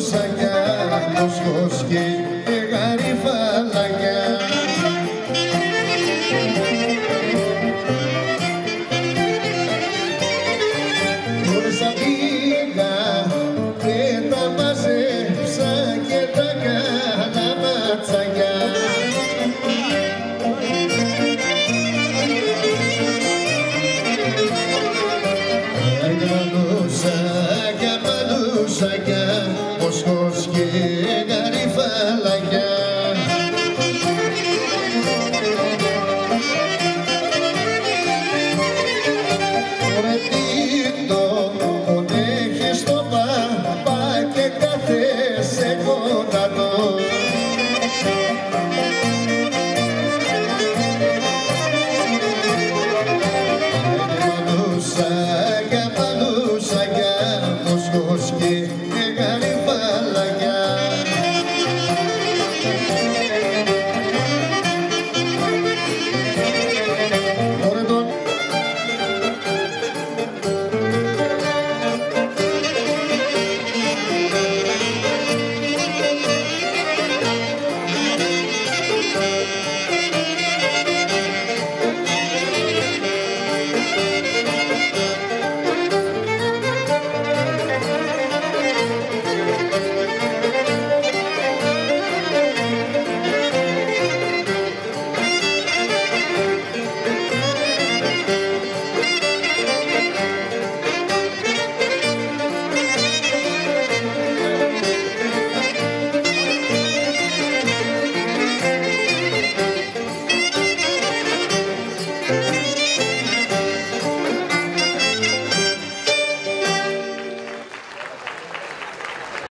σαν κι άλλος κοσκί μαλουσακιά, μοσχός και